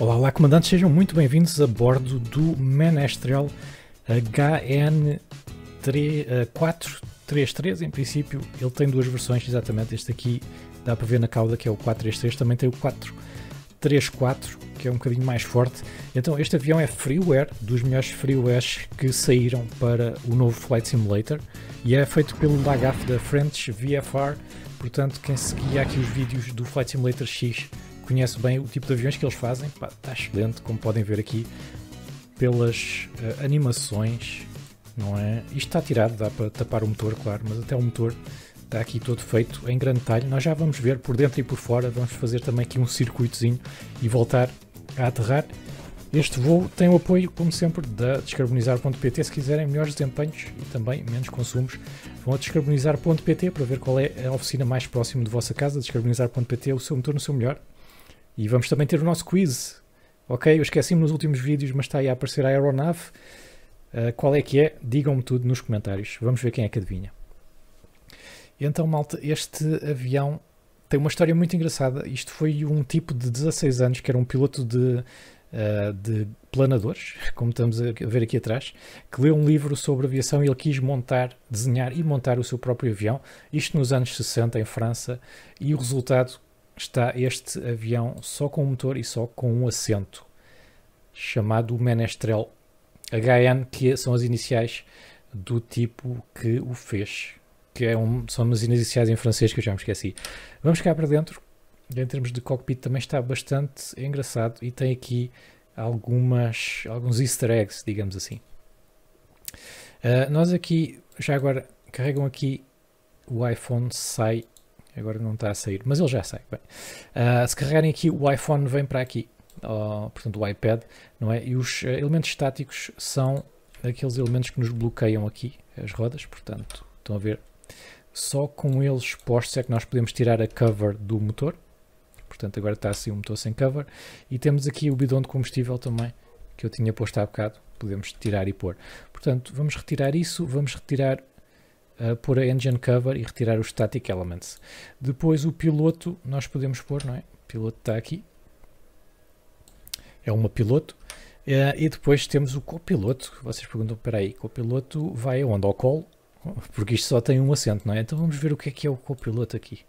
Olá, olá, comandantes, sejam muito bem-vindos a bordo do Menestrel HN433. Em princípio, ele tem duas versões, exatamente. Este aqui dá para ver na cauda, que é o 433, também tem o 434, que é um bocadinho mais forte. Então, este avião é freeware, dos melhores freewares que saíram para o novo Flight Simulator e é feito pelo LAGAF da French VFR. Portanto, quem seguia aqui os vídeos do Flight Simulator X conhece bem o tipo de aviões que eles fazem. Pá, está excelente, como podem ver aqui pelas uh, animações, não é? Isto está tirado, dá para tapar o motor, claro, mas até o motor está aqui todo feito em grande detalhe. Nós já vamos ver por dentro e por fora, vamos fazer também aqui um circuitozinho e voltar a aterrar. Este voo tem o apoio, como sempre, da descarbonizar.pt. Se quiserem melhores desempenhos e também menos consumos, vão a descarbonizar.pt para ver qual é a oficina mais próxima de vossa casa. Descarbonizar.pt é o seu motor no seu melhor. E vamos também ter o nosso quiz. Ok, eu esqueci-me nos últimos vídeos, mas está aí a aparecer a aeronave. Uh, qual é que é? Digam-me tudo nos comentários. Vamos ver quem é que adivinha. Então, malta, este avião tem uma história muito engraçada. Isto foi um tipo de 16 anos que era um piloto de, uh, de planadores, como estamos a ver aqui atrás, que leu um livro sobre aviação e ele quis montar, desenhar e montar o seu próprio avião. Isto nos anos 60 em França. E o resultado está este avião só com um motor e só com um assento, chamado Menestrel HN, que são as iniciais do tipo que o fez, que é um, são umas iniciais em francês que eu já me esqueci. Vamos cá para dentro, em termos de cockpit também está bastante engraçado e tem aqui algumas, alguns easter eggs, digamos assim. Uh, nós aqui, já agora, carregam aqui o iPhone sai Agora não está a sair, mas ele já sai. Uh, se carregarem aqui, o iPhone vem para aqui. Uh, portanto, o iPad, não é? E os uh, elementos estáticos são aqueles elementos que nos bloqueiam aqui, as rodas. Portanto, estão a ver? Só com eles expostos é que nós podemos tirar a cover do motor. Portanto, agora está assim o motor sem cover. E temos aqui o bidão de combustível também, que eu tinha posto há bocado. Podemos tirar e pôr. Portanto, vamos retirar isso. Vamos retirar uh, pôr a engine cover e retirar os static elements. Depois o piloto nós podemos pôr, não é? O piloto está aqui. É uma piloto. Uh, e depois temos o copiloto. Vocês perguntam, espera aí, copiloto vai aonde? Ao colo? Porque isto só tem um assento, não é? Então vamos ver o que é que é o copiloto aqui.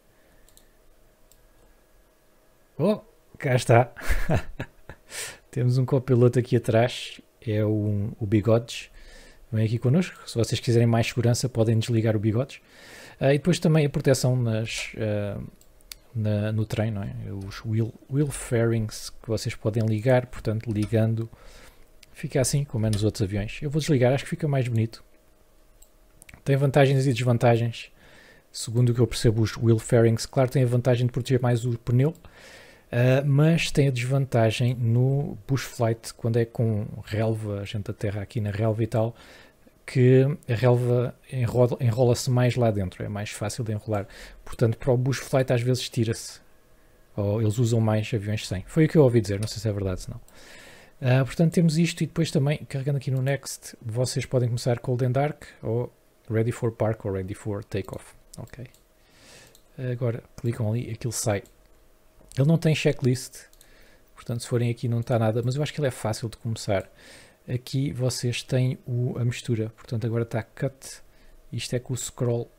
Oh, cá está. temos um copiloto aqui atrás. É o, o Bigodes vem aqui connosco. Se vocês quiserem mais segurança, podem desligar o bigodes. Uh, e depois também a proteção nas, uh, na, no trem, não é? os wheel, wheel fairings que vocês podem ligar, portanto, ligando, fica assim, como é nos outros aviões. Eu vou desligar, acho que fica mais bonito. Tem vantagens e desvantagens. Segundo o que eu percebo, os wheel fairings, claro, tem a vantagem de proteger mais o pneu, Uh, mas tem a desvantagem no bush flight, quando é com relva, a gente aterra aqui na relva e tal, que a relva enrola-se enrola mais lá dentro, é mais fácil de enrolar. Portanto, para o bush flight às vezes tira-se, ou eles usam mais aviões sem. Foi o que eu ouvi dizer, não sei se é verdade ou não. Uh, portanto, temos isto e depois também, carregando aqui no Next, vocês podem começar Cold and Dark, ou Ready for Park, ou Ready for Takeoff. Ok. Agora, clicam ali, aquilo sai ele não tem checklist, portanto, se forem aqui não está nada, mas eu acho que ele é fácil de começar. Aqui vocês têm o, a mistura, portanto, agora está cut, isto é com o scroll.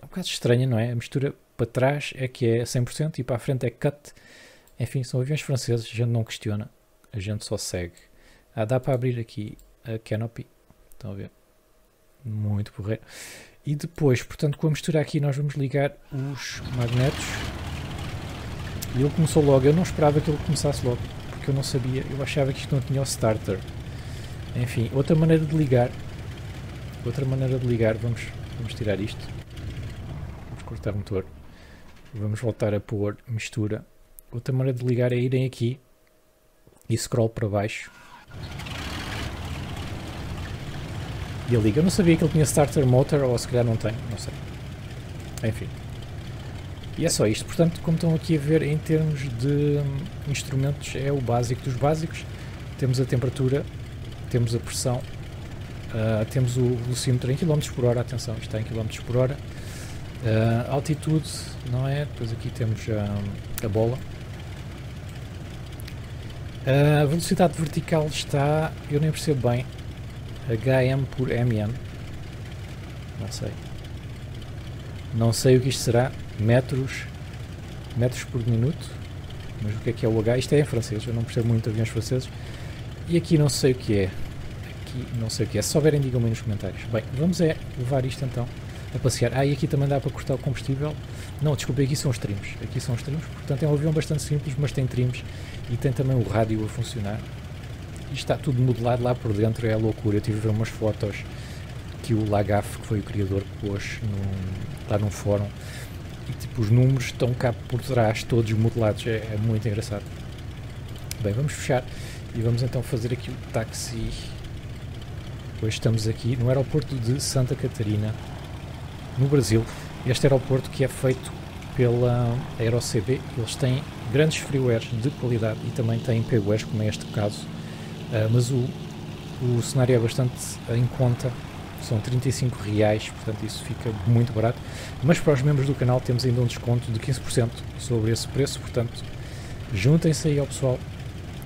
É um bocado estranho, não é? A mistura para trás é que é 100% e para a frente é cut. Enfim, são aviões franceses, a gente não questiona, a gente só segue. Ah, dá para abrir aqui a canopy, estão a ver? Muito porreiro. E depois, portanto, com a mistura aqui, nós vamos ligar os magnetos e ele começou logo. Eu não esperava que ele começasse logo, porque eu não sabia. Eu achava que isto não tinha o starter. Enfim, outra maneira de ligar. Outra maneira de ligar. Vamos, vamos tirar isto. Vamos cortar o motor. Vamos voltar a pôr mistura. Outra maneira de ligar é irem aqui e scroll para baixo. E ele liga. Eu não sabia que ele tinha starter motor, ou se calhar não tem, não sei. Enfim. E é só isto. Portanto, como estão aqui a ver, em termos de instrumentos, é o básico dos básicos. Temos a temperatura, temos a pressão, uh, temos o velocímetro em km por hora. Atenção, isto está em km por hora. Uh, altitude, não é? Depois aqui temos a bola. A velocidade vertical está, eu nem percebo bem, HM por MM. Não sei. Não sei o que isto será. Metros, metros por minuto. Mas o que é que é o H? Isto é em francês, eu não percebo muito aviões franceses. E aqui não sei o que é. Aqui não sei o que é. Se souberem, digam-me nos comentários. Bem, vamos é levar isto então a passear. Ah, e aqui também dá para cortar o combustível. Não, desculpe, aqui são os trims. Aqui são os trims, portanto é um avião bastante simples, mas tem trims e tem também o rádio a funcionar. E está tudo modelado lá por dentro, é loucura. Eu tive a ver umas fotos que o Lagaf, que foi o criador, pôs lá num fórum. E tipo, os números estão cá por trás, todos modelados. É, é muito engraçado. Bem, vamos fechar e vamos então fazer aqui o táxi. Hoje estamos aqui no aeroporto de Santa Catarina, no Brasil. Este aeroporto que é feito pela AeroCB, eles têm grandes freewares de qualidade e também têm PWAres, como é este caso, uh, mas o, o cenário é bastante em conta, são 35 reais, portanto isso fica muito barato, mas para os membros do canal temos ainda um desconto de 15% sobre esse preço, portanto juntem-se aí ao pessoal,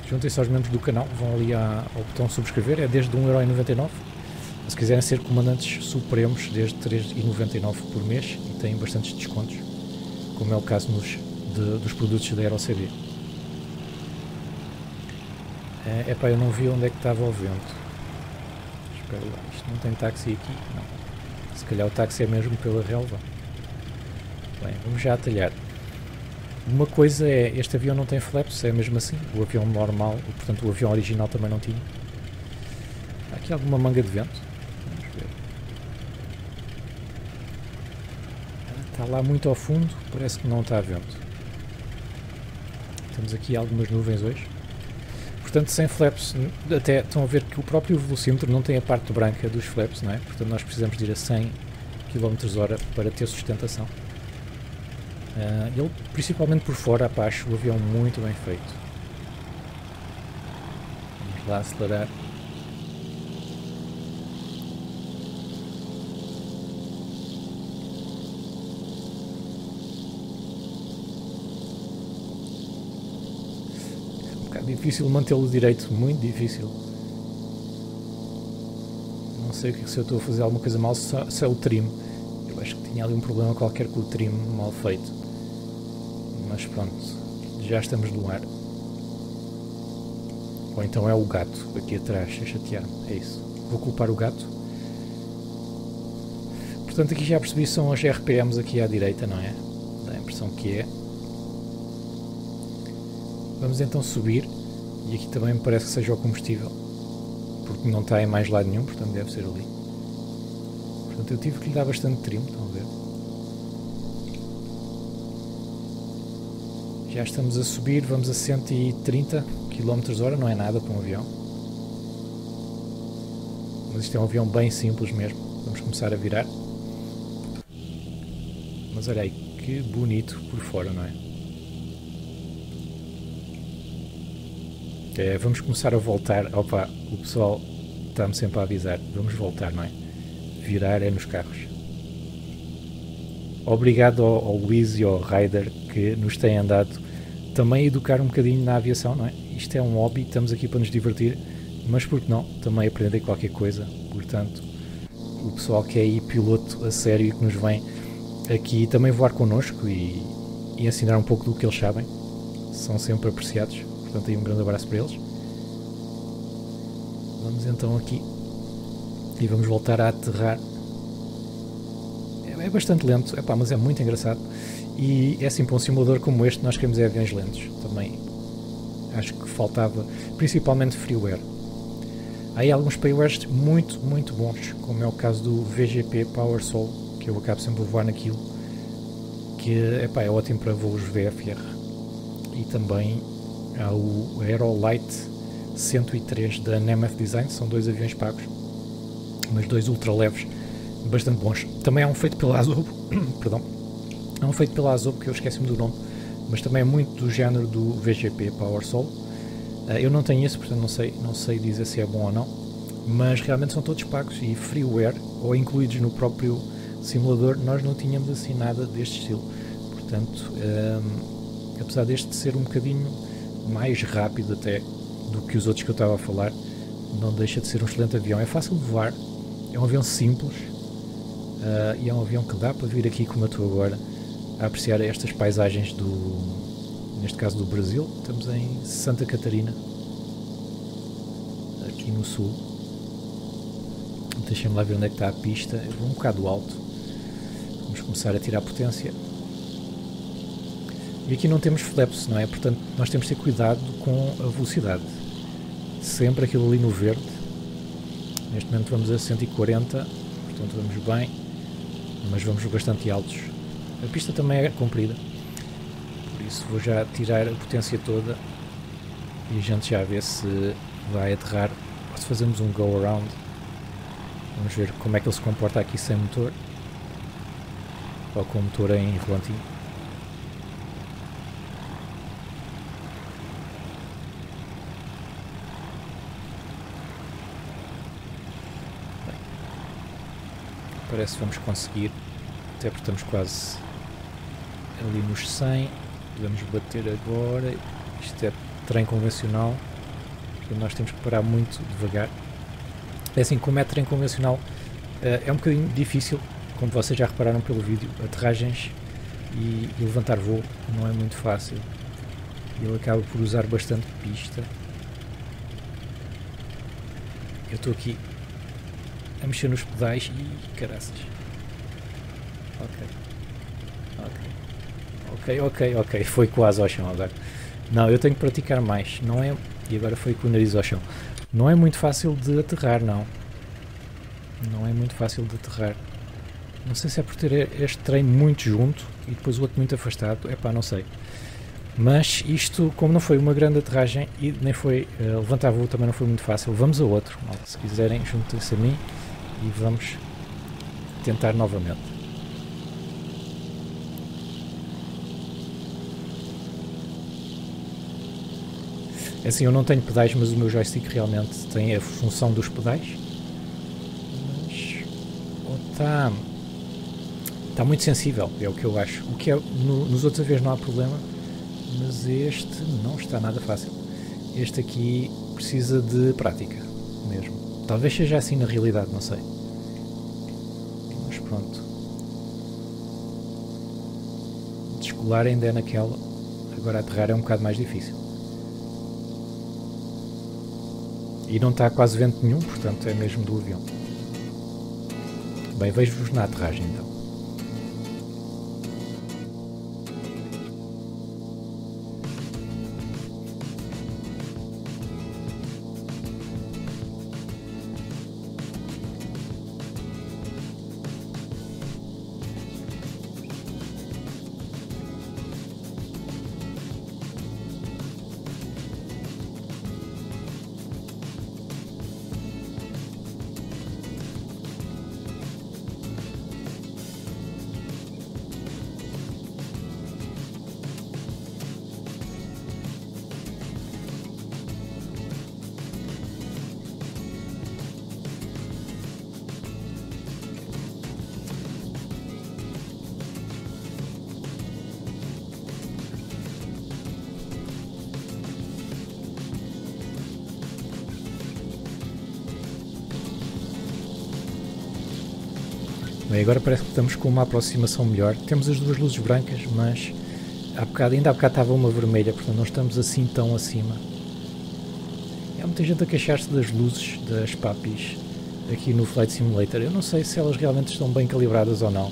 juntem-se aos membros do canal, vão ali ao botão subscrever, é desde 1,99€ se quiserem ser comandantes supremos, desde 3,99 por mês e têm bastantes descontos, como é o caso nos, de, dos produtos da AeroCB. É pá, eu não vi onde é que estava o vento. Espera lá, isto não tem táxi aqui? Não. Se calhar o táxi é mesmo pela relva. Bem, vamos já atalhar. Uma coisa é, este avião não tem flaps, é mesmo assim, o avião normal, portanto o avião original também não tinha. Há aqui alguma manga de vento? Está lá muito ao fundo, parece que não está vento. Temos aqui algumas nuvens hoje. Portanto, sem flaps, até estão a ver que o próprio velocímetro não tem a parte branca dos flaps, não é? Portanto, nós precisamos de ir a 100 km hora para ter sustentação. Uh, ele, principalmente por fora, abaixo, o avião muito bem feito. Vamos lá acelerar. Difícil mantê-lo direito, muito difícil. Não sei se eu estou a fazer alguma coisa mal, se é o trim. Eu acho que tinha ali um problema qualquer com o trim mal feito. Mas pronto, já estamos no ar. Ou então é o gato aqui atrás a chatear-me, é isso. Vou culpar o gato. Portanto, aqui já percebi são as RPMs aqui à direita, não é? Dá a impressão que é. Vamos então subir. E aqui também me parece que seja o combustível. Porque não está em mais lado nenhum, portanto deve ser ali. Portanto eu tive que lhe dar bastante trim, estão a ver? Já estamos a subir, vamos a 130 km hora, não é nada para um avião. Mas isto é um avião bem simples mesmo. Vamos começar a virar. Mas olha aí, que bonito por fora, não é? É, vamos começar a voltar. Opa, o pessoal está-me sempre a avisar. Vamos voltar, não é? Virar é nos carros. Obrigado ao, ao e ao Ryder que nos têm andado também a educar um bocadinho na aviação, não é? Isto é um hobby, estamos aqui para nos divertir, mas por que não? Também aprender qualquer coisa. Portanto, o pessoal que é aí piloto a sério e que nos vem aqui também voar connosco e, e ensinar um pouco do que eles sabem, são sempre apreciados. Portanto, aí um grande abraço para eles. Vamos então aqui e vamos voltar a aterrar. É, é bastante lento, epá, mas é muito engraçado. E é assim, para um simulador como este, nós queremos é aviões lentos também. Acho que faltava, principalmente freeware. Há aí alguns paywares muito, muito bons, como é o caso do VGP Power Soul, que eu acabo sempre a voar naquilo, que epá, é ótimo para voos VFR. E também Há o Aerolite 103 da Nemeth Design, são dois aviões pagos, mas dois ultra leves, bastante bons. Também há um feito pela Azobo, perdão, há um feito pela Azobo que eu esqueci-me do nome, mas também é muito do género do VGP Power Soul. Uh, eu não tenho esse, portanto não sei, não sei dizer se é bom ou não, mas realmente são todos pagos e freeware ou incluídos no próprio simulador. Nós não tínhamos assim nada deste estilo, portanto, um, apesar deste ser um bocadinho mais rápido até do que os outros que eu estava a falar. Não deixa de ser um excelente avião. É fácil de voar, é um avião simples uh, e é um avião que dá para vir aqui como eu estou agora a apreciar estas paisagens do, neste caso do Brasil. Estamos em Santa Catarina, aqui no sul. Deixem-me lá ver onde é que está a pista. Eu vou um bocado alto. Vamos começar a tirar potência. E aqui não temos flaps, não é? Portanto, nós temos de ter cuidado com a velocidade. Sempre aquilo ali no verde. Neste momento vamos a 140, portanto vamos bem, mas vamos bastante altos. A pista também é comprida, por isso vou já tirar a potência toda e a gente já vê se vai aterrar ou se fazemos um go around. Vamos ver como é que ele se comporta aqui sem motor ou com o motor em rolantinho. Parece que vamos conseguir, até porque estamos quase ali nos 100. Devemos bater agora. Isto é trem convencional, nós temos que parar muito devagar. É assim, como é trem convencional, eh, é um bocadinho difícil, como vocês já repararam pelo vídeo, aterragens e, e levantar voo não é muito fácil. Ele acaba por usar bastante pista. Eu estou aqui a mexer nos pedais e caraças. Ok. Ok. Ok, ok, ok. Foi quase ao chão agora. Não, eu tenho que praticar mais. Não é. E agora foi com o nariz ao chão. Não é muito fácil de aterrar, não. Não é muito fácil de aterrar. Não sei se é por ter este trem muito junto e depois o outro muito afastado. É pá, não sei. Mas isto, como não foi uma grande aterragem e nem foi uh, levantar voo, também não foi muito fácil. Vamos a outro. Se quiserem, juntem-se a mim e vamos tentar novamente. É assim, eu não tenho pedais, mas o meu joystick realmente tem a função dos pedais. Mas está está muito sensível, é o que eu acho. O que é, no, nos outros aviões não há problema, mas este não está nada fácil. Este aqui precisa de prática mesmo. Talvez seja assim na realidade, não sei. Pronto. Descolar ainda é naquela. Agora aterrar é um bocado mais difícil. E não está quase vento nenhum, portanto é mesmo do avião. Bem, vejo-vos na aterragem então. Bem, agora parece que estamos com uma aproximação melhor. Temos as duas luzes brancas, mas há bocado, ainda há bocado estava uma vermelha, portanto não estamos assim tão acima. Há muita gente a queixar-se das luzes das papis aqui no Flight Simulator. Eu não sei se elas realmente estão bem calibradas ou não,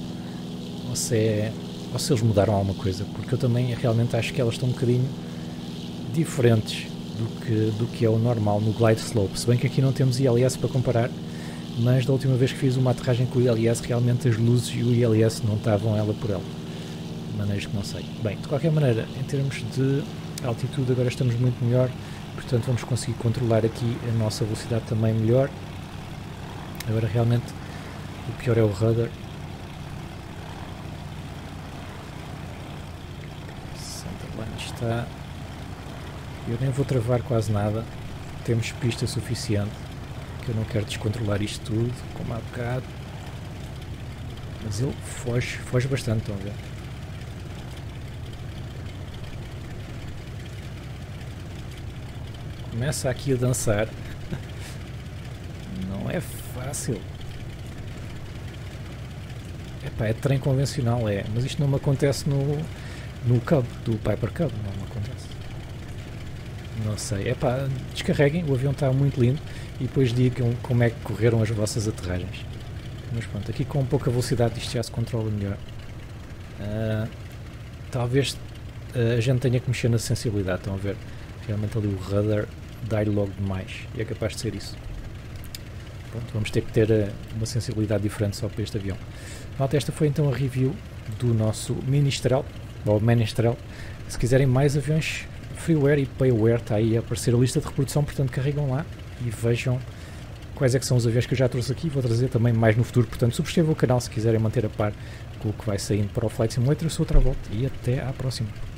ou se, é, ou se eles mudaram alguma coisa, porque eu também realmente acho que elas estão um bocadinho diferentes do que, do que é o normal no Glide Slope. Se bem que aqui não temos ILS para comparar, mas da última vez que fiz uma aterragem com o ILS, realmente as luzes e o ILS não estavam ela por ela. De maneiras que não sei. Bem, de qualquer maneira, em termos de altitude, agora estamos muito melhor, portanto vamos conseguir controlar aqui a nossa velocidade também melhor. Agora realmente o pior é o rudder. Centerline está. Eu nem vou travar quase nada. Temos pista suficiente que eu não quero descontrolar isto tudo, como há bocado. Mas ele foge, foge bastante, estão a ver? começa aqui a dançar. Não é fácil. Epá, é trem convencional, é. Mas isto não me acontece no, no Cub, do Piper Cub. Não me acontece. Não sei. Epá, descarreguem, o avião está muito lindo e depois digam como é que correram as vossas aterragens. Mas pronto, aqui com pouca velocidade isto já se controla melhor. Uh, talvez uh, a gente tenha que mexer na sensibilidade, estão a ver? Realmente ali o radar dá logo demais e é capaz de ser isso. Pronto, vamos ter que ter uh, uma sensibilidade diferente só para este avião. Malta, esta foi então a review do nosso Ministrel, ou Ministrel. Se quiserem mais aviões freeware e payware, está aí a aparecer a lista de reprodução, portanto carregam lá e vejam quais é que são os aviões que eu já trouxe aqui. Vou trazer também mais no futuro, portanto subscrevam o canal se quiserem manter a par com o que vai saindo para o Flight Simulator. Eu sou outra volta e até à próxima.